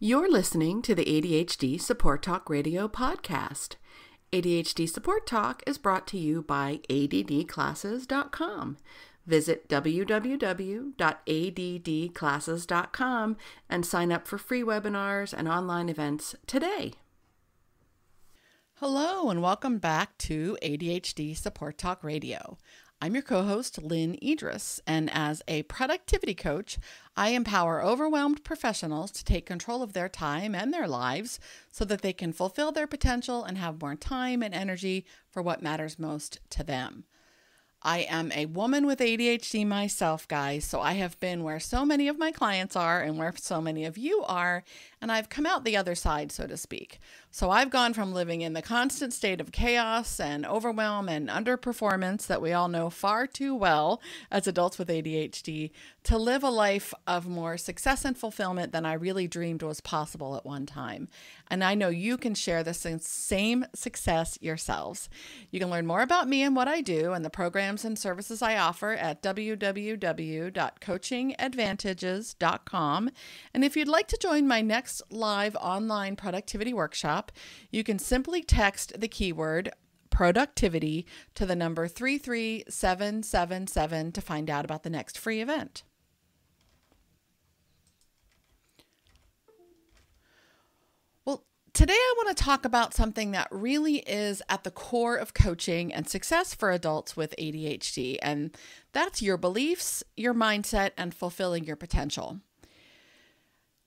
You're listening to the ADHD Support Talk Radio podcast. ADHD Support Talk is brought to you by ADDclasses.com. Visit www.addclasses.com and sign up for free webinars and online events today. Hello, and welcome back to ADHD Support Talk Radio. I'm your co host, Lynne Edris, and as a productivity coach, I empower overwhelmed professionals to take control of their time and their lives so that they can fulfill their potential and have more time and energy for what matters most to them. I am a woman with ADHD myself, guys, so I have been where so many of my clients are and where so many of you are, and I've come out the other side, so to speak. So I've gone from living in the constant state of chaos and overwhelm and underperformance that we all know far too well as adults with ADHD to live a life of more success and fulfillment than I really dreamed was possible at one time. And I know you can share the same success yourselves. You can learn more about me and what I do and the programs and services I offer at www.coachingadvantages.com. And if you'd like to join my next live online productivity workshop, you can simply text the keyword productivity to the number 33777 to find out about the next free event. Well, today, I want to talk about something that really is at the core of coaching and success for adults with ADHD, and that's your beliefs, your mindset, and fulfilling your potential.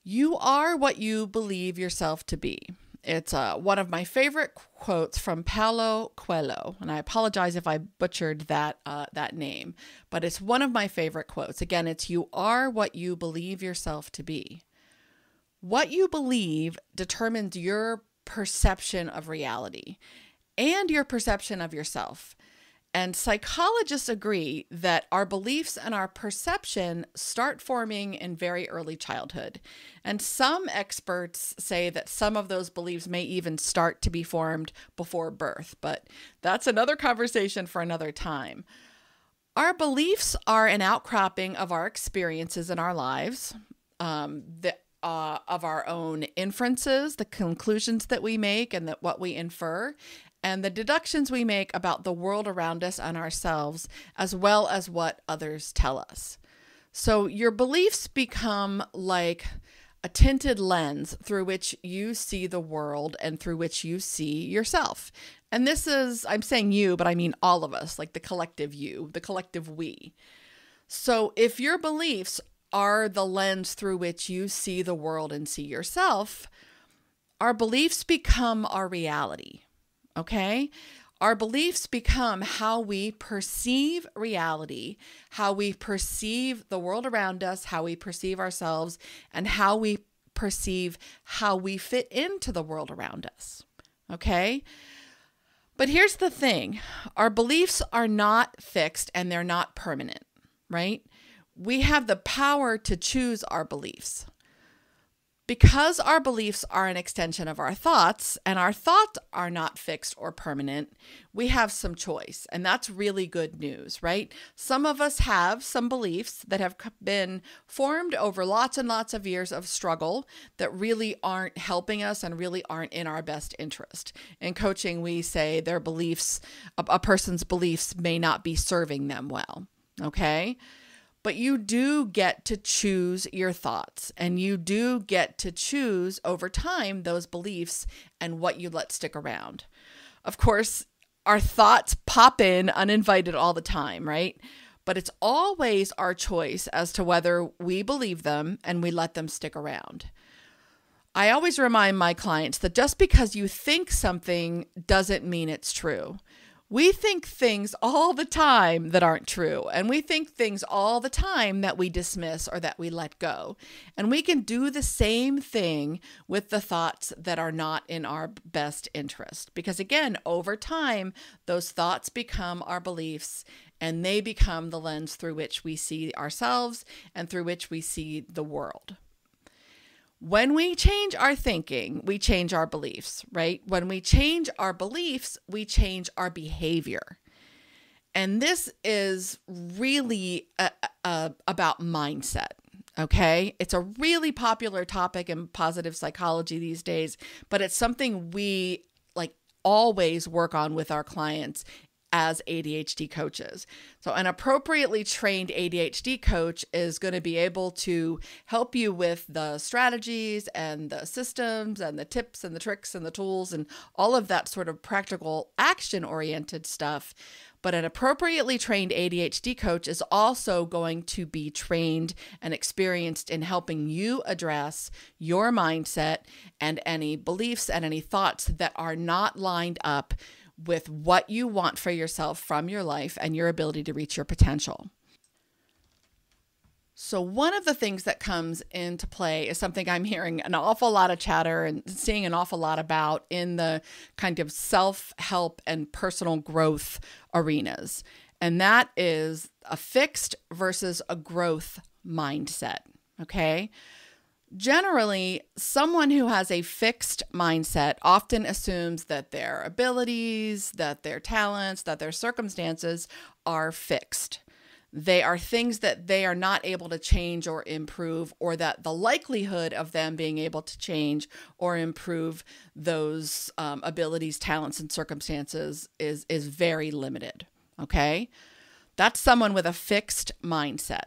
You are what you believe yourself to be. It's uh, one of my favorite quotes from Paulo Coelho, and I apologize if I butchered that uh, that name, but it's one of my favorite quotes. Again, it's "You are what you believe yourself to be." What you believe determines your perception of reality and your perception of yourself. And psychologists agree that our beliefs and our perception start forming in very early childhood. And some experts say that some of those beliefs may even start to be formed before birth, but that's another conversation for another time. Our beliefs are an outcropping of our experiences in our lives. Um, the uh, of our own inferences, the conclusions that we make, and that what we infer, and the deductions we make about the world around us and ourselves, as well as what others tell us. So your beliefs become like a tinted lens through which you see the world and through which you see yourself. And this is, I'm saying you, but I mean all of us, like the collective you, the collective we. So if your beliefs are the lens through which you see the world and see yourself, our beliefs become our reality. Okay? Our beliefs become how we perceive reality, how we perceive the world around us, how we perceive ourselves, and how we perceive how we fit into the world around us. Okay? But here's the thing our beliefs are not fixed and they're not permanent, right? we have the power to choose our beliefs. Because our beliefs are an extension of our thoughts and our thoughts are not fixed or permanent, we have some choice. And that's really good news, right? Some of us have some beliefs that have been formed over lots and lots of years of struggle that really aren't helping us and really aren't in our best interest. In coaching, we say their beliefs, a person's beliefs may not be serving them well. Okay. But you do get to choose your thoughts and you do get to choose over time those beliefs and what you let stick around. Of course, our thoughts pop in uninvited all the time, right? But it's always our choice as to whether we believe them and we let them stick around. I always remind my clients that just because you think something doesn't mean it's true. We think things all the time that aren't true, and we think things all the time that we dismiss or that we let go. And we can do the same thing with the thoughts that are not in our best interest. Because again, over time, those thoughts become our beliefs and they become the lens through which we see ourselves and through which we see the world. When we change our thinking, we change our beliefs, right? When we change our beliefs, we change our behavior. And this is really a, a, about mindset. Okay. It's a really popular topic in positive psychology these days, but it's something we like always work on with our clients as ADHD coaches. So, an appropriately trained ADHD coach is going to be able to help you with the strategies and the systems and the tips and the tricks and the tools and all of that sort of practical action oriented stuff. But an appropriately trained ADHD coach is also going to be trained and experienced in helping you address your mindset and any beliefs and any thoughts that are not lined up with what you want for yourself from your life and your ability to reach your potential. So, one of the things that comes into play is something I'm hearing an awful lot of chatter and seeing an awful lot about in the kind of self help and personal growth arenas. And that is a fixed versus a growth mindset. Okay. Generally, someone who has a fixed mindset often assumes that their abilities, that their talents, that their circumstances are fixed. They are things that they are not able to change or improve, or that the likelihood of them being able to change or improve those um, abilities, talents, and circumstances is, is very limited. Okay? That's someone with a fixed mindset.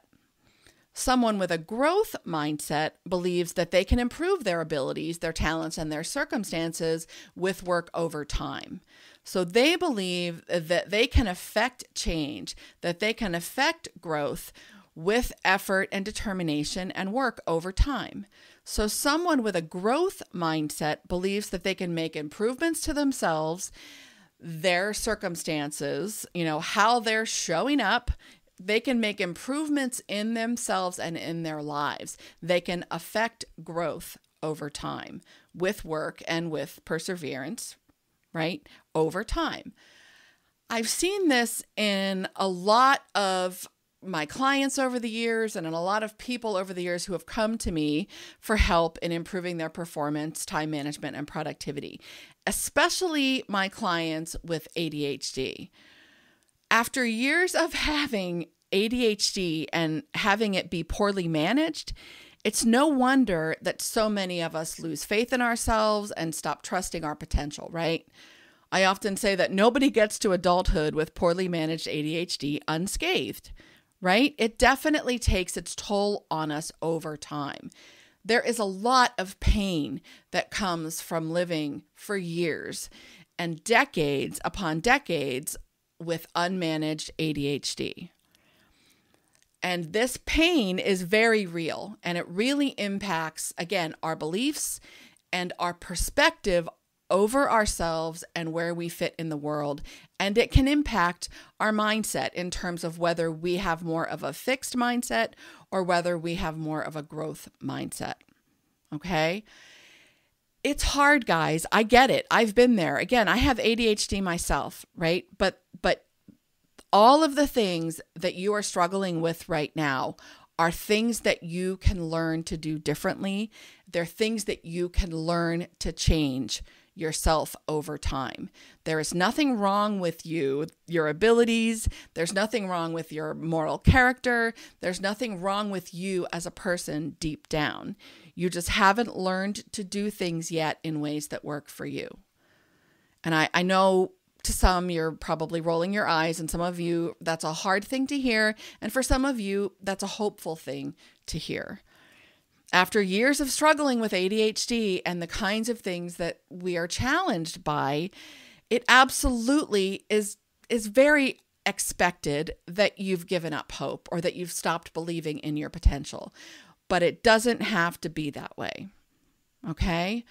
Someone with a growth mindset believes that they can improve their abilities, their talents, and their circumstances with work over time. So they believe that they can affect change, that they can affect growth with effort and determination and work over time. So, someone with a growth mindset believes that they can make improvements to themselves, their circumstances, you know, how they're showing up they can make improvements in themselves and in their lives. They can affect growth over time with work and with perseverance, right? Over time. I've seen this in a lot of my clients over the years and in a lot of people over the years who have come to me for help in improving their performance, time management, and productivity, especially my clients with ADHD after years of having ADHD and having it be poorly managed, it's no wonder that so many of us lose faith in ourselves and stop trusting our potential, right? I often say that nobody gets to adulthood with poorly managed ADHD unscathed, right? It definitely takes its toll on us over time. There is a lot of pain that comes from living for years and decades upon decades with unmanaged ADHD. And this pain is very real and it really impacts, again, our beliefs and our perspective over ourselves and where we fit in the world. And it can impact our mindset in terms of whether we have more of a fixed mindset or whether we have more of a growth mindset. Okay. It's hard, guys. I get it. I've been there. Again, I have ADHD myself, right? But but all of the things that you are struggling with right now are things that you can learn to do differently. They're things that you can learn to change yourself over time. There is nothing wrong with you, your abilities. There's nothing wrong with your moral character. There's nothing wrong with you as a person deep down. You just haven't learned to do things yet in ways that work for you. And I, I know to some, you're probably rolling your eyes, and some of you, that's a hard thing to hear. And for some of you, that's a hopeful thing to hear. After years of struggling with ADHD and the kinds of things that we are challenged by, it absolutely is is very expected that you've given up hope or that you've stopped believing in your potential but it doesn't have to be that way. Okay?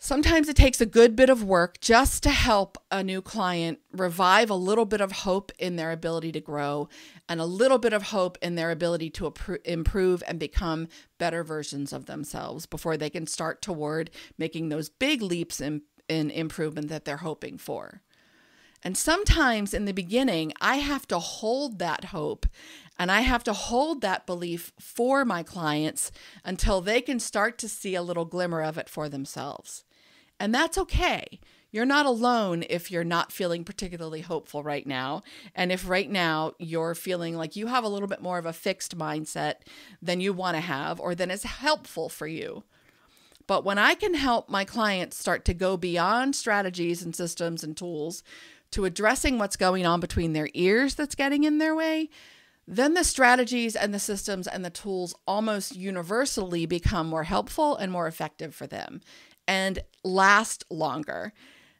Sometimes it takes a good bit of work just to help a new client revive a little bit of hope in their ability to grow and a little bit of hope in their ability to improve and become better versions of themselves before they can start toward making those big leaps in, in improvement that they're hoping for. And sometimes in the beginning, I have to hold that hope and I have to hold that belief for my clients until they can start to see a little glimmer of it for themselves. And that's okay. You're not alone if you're not feeling particularly hopeful right now. And if right now you're feeling like you have a little bit more of a fixed mindset than you want to have, or than is helpful for you. But when I can help my clients start to go beyond strategies and systems and tools to addressing what's going on between their ears that's getting in their way, then the strategies and the systems and the tools almost universally become more helpful and more effective for them and last longer.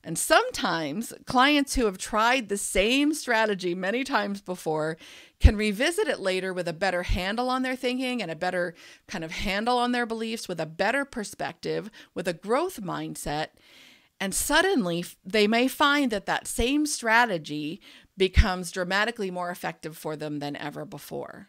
And sometimes clients who have tried the same strategy many times before can revisit it later with a better handle on their thinking and a better kind of handle on their beliefs, with a better perspective, with a growth mindset. And suddenly they may find that that same strategy becomes dramatically more effective for them than ever before.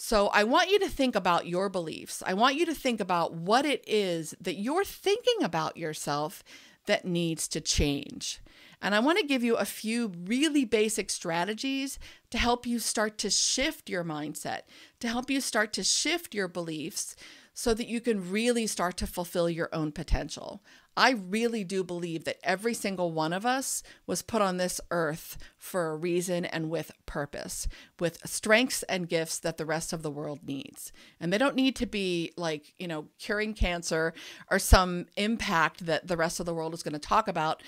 So, I want you to think about your beliefs. I want you to think about what it is that you're thinking about yourself that needs to change. And I want to give you a few really basic strategies to help you start to shift your mindset, to help you start to shift your beliefs so that you can really start to fulfill your own potential. I really do believe that every single one of us was put on this earth for a reason and with purpose, with strengths and gifts that the rest of the world needs. And they don't need to be like, you know, curing cancer or some impact that the rest of the world is going to talk about,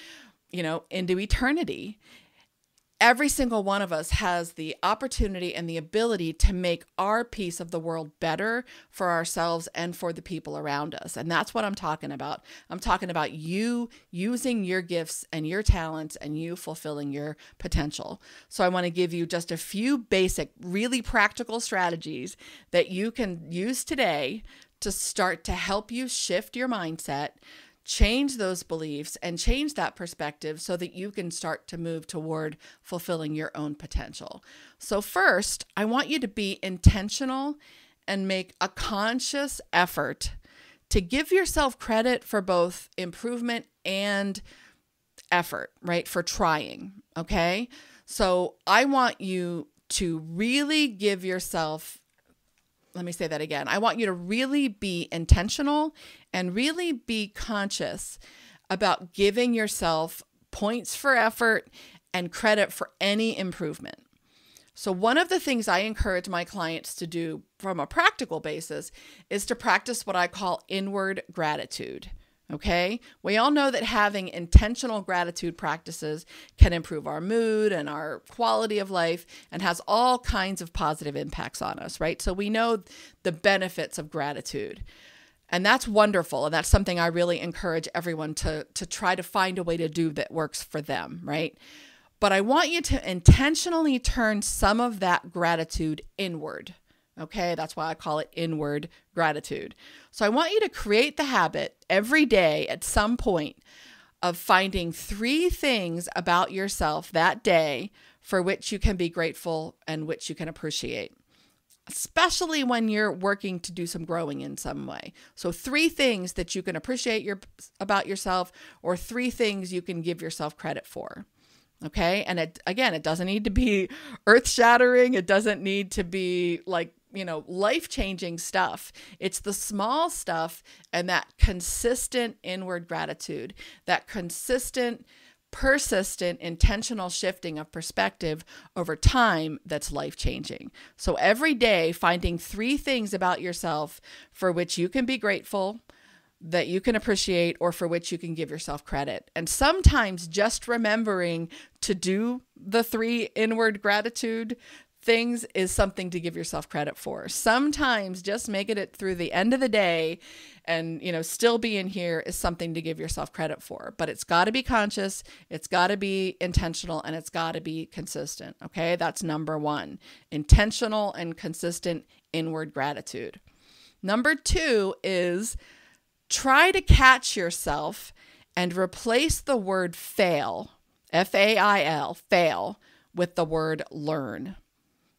you know, into eternity every single one of us has the opportunity and the ability to make our piece of the world better for ourselves and for the people around us. And that's what I'm talking about. I'm talking about you using your gifts and your talents and you fulfilling your potential. So I want to give you just a few basic, really practical strategies that you can use today to start to help you shift your mindset change those beliefs and change that perspective so that you can start to move toward fulfilling your own potential. So, first, I want you to be intentional and make a conscious effort to give yourself credit for both improvement and effort, right? For trying, okay? So, I want you to really give yourself let me say that again. I want you to really be intentional and really be conscious about giving yourself points for effort and credit for any improvement. So, one of the things I encourage my clients to do from a practical basis is to practice what I call inward gratitude. Okay. We all know that having intentional gratitude practices can improve our mood and our quality of life and has all kinds of positive impacts on us, right? So we know the benefits of gratitude. And that's wonderful. And that's something I really encourage everyone to, to try to find a way to do that works for them, right? But I want you to intentionally turn some of that gratitude inward. Okay, that's why I call it inward gratitude. So I want you to create the habit every day at some point of finding three things about yourself that day for which you can be grateful and which you can appreciate, especially when you're working to do some growing in some way. So three things that you can appreciate your about yourself or three things you can give yourself credit for. Okay? And it again, it doesn't need to be earth-shattering, it doesn't need to be like you know, life changing stuff. It's the small stuff and that consistent inward gratitude, that consistent, persistent, intentional shifting of perspective over time that's life changing. So every day, finding three things about yourself for which you can be grateful. That you can appreciate or for which you can give yourself credit. And sometimes just remembering to do the three inward gratitude things is something to give yourself credit for. Sometimes just making it through the end of the day and you know still being here is something to give yourself credit for. But it's got to be conscious, it's got to be intentional and it's got to be consistent, okay? That's number 1. Intentional and consistent inward gratitude. Number 2 is try to catch yourself and replace the word fail, F A I L, fail with the word learn.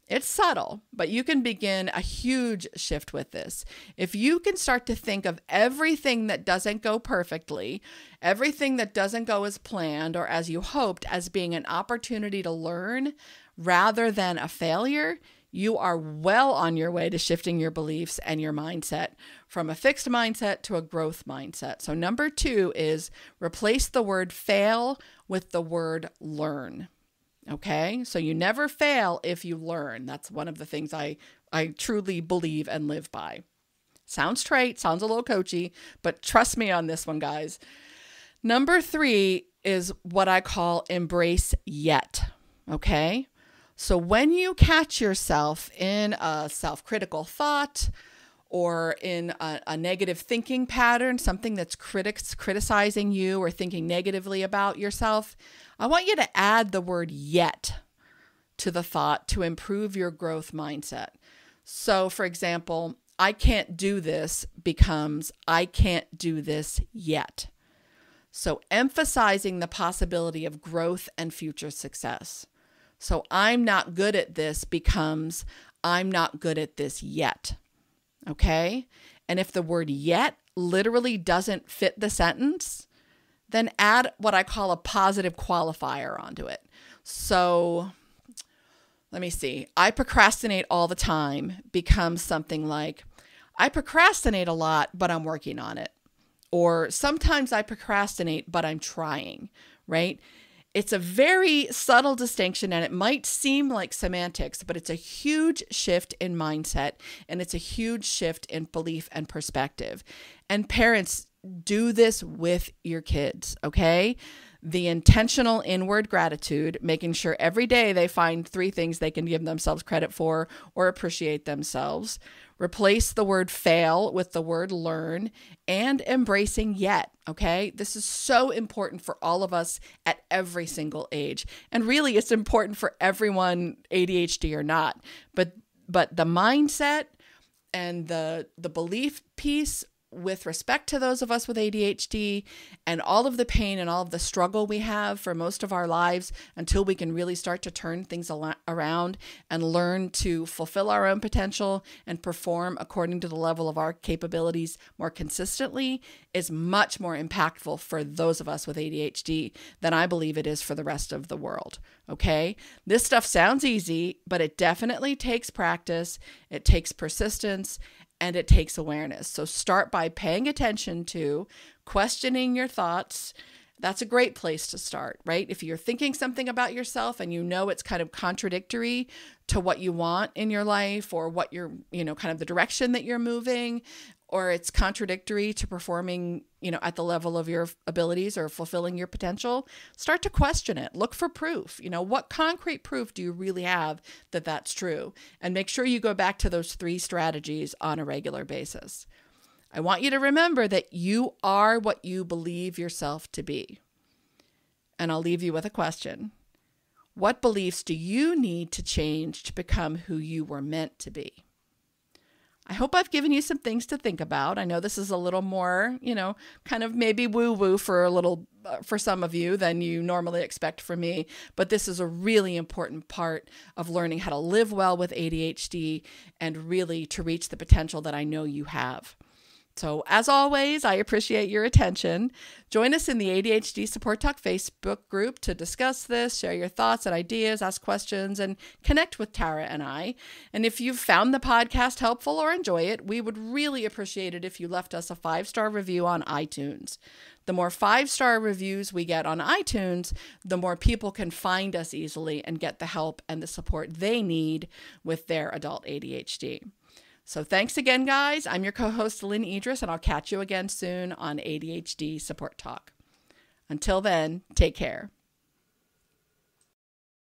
It's subtle, but you can begin a huge shift with this. If you can start to think of everything that doesn't go perfectly, everything that doesn't go as planned or as you hoped, as being an opportunity to learn rather than a failure, you are well on your way to shifting your beliefs and your mindset from a fixed mindset to a growth mindset. So, number two is replace the word fail with the word learn. Okay, so you never fail if you learn. That's one of the things I, I truly believe and live by. Sounds trite, sounds a little coachy, but trust me on this one, guys. Number three is what I call embrace yet. Okay, so when you catch yourself in a self critical thought or in a, a, negative thinking pattern, something that's critics criticizing you or thinking negatively about yourself, I want you to add the word yet to the thought to improve your growth mindset. So, for example, I can't do this becomes I can't do this yet. So, emphasizing the possibility of growth and future success. So I'm not good at this becomes I'm not good at this yet. Okay? And if the word yet literally doesn't fit the sentence, then add what I call a positive qualifier onto it. So let me see. I procrastinate all the time becomes something like I procrastinate a lot, but I'm working on it. Or sometimes I procrastinate, but I'm trying, right? It's a very subtle distinction and it might seem like semantics, but it's a huge shift in mindset and it's a huge shift in belief and perspective. And parents, do this with your kids, okay? The intentional inward gratitude, making sure every day they find three things they can give themselves credit for or appreciate themselves. Replace the word fail with the word learn and embracing yet. Okay. This is so important for all of us at every single age. And really, it's important for everyone, ADHD or not. But but the mindset and the the belief piece with respect to those of us with ADHD and all of the pain and all of the struggle we have for most of our lives until we can really start to turn things around and learn to fulfill our own potential and perform according to the level of our capabilities more consistently is much more impactful for those of us with ADHD than I believe it is for the rest of the world. Okay? This stuff sounds easy, but it definitely takes practice, it takes persistence, and it takes awareness. So start by paying attention to questioning your thoughts. That's a great place to start, right? If you're thinking something about yourself and you know it's kind of contradictory to what you want in your life or what you're, you know, kind of the direction that you're moving, or it's contradictory to performing, you know, at the level of your abilities or fulfilling your potential, start to question it. Look for proof. You know, what concrete proof do you really have that that's true? And make sure you go back to those three strategies on a regular basis. I want you to remember that you are what you believe yourself to be. And I'll leave you with a question. What beliefs do you need to change to become who you were meant to be? I hope I've given you some things to think about. I know this is a little more, you know, kind of maybe woo woo for a little uh, for some of you than you normally expect from me, but this is a really important part of learning how to live well with ADHD and really to reach the potential that I know you have. So, as always, I appreciate your attention. Join us in the ADHD Support Talk Facebook group to discuss this, share your thoughts and ideas, ask questions, and connect with Tara and I. And if you've found the podcast helpful or enjoy it, we would really appreciate it if you left us a five star review on iTunes. The more five star reviews we get on iTunes, the more people can find us easily and get the help and the support they need with their adult ADHD. So thanks again, guys. I'm your co host, Lynne Edris, and I'll catch you again soon on ADHD Support Talk. Until then, take care.